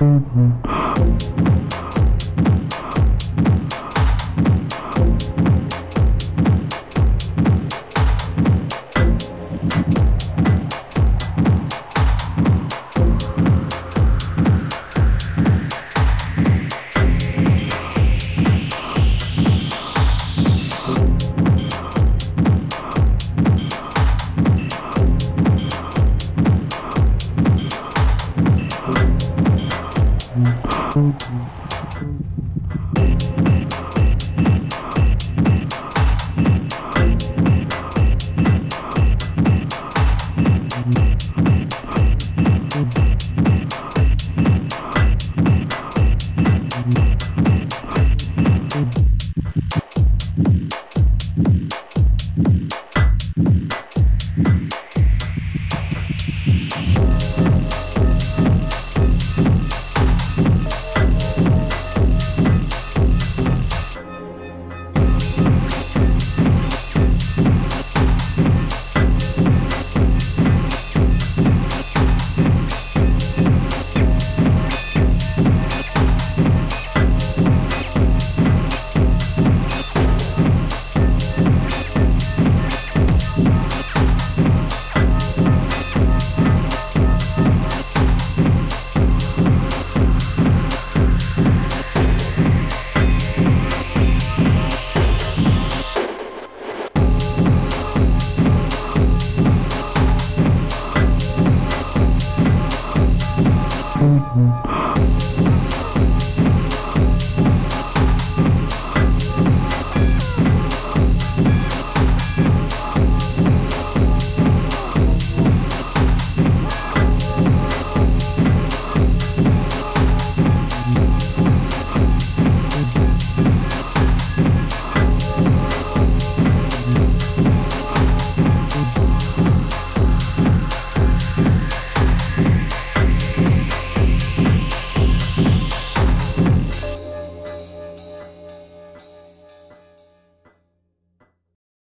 음. 음.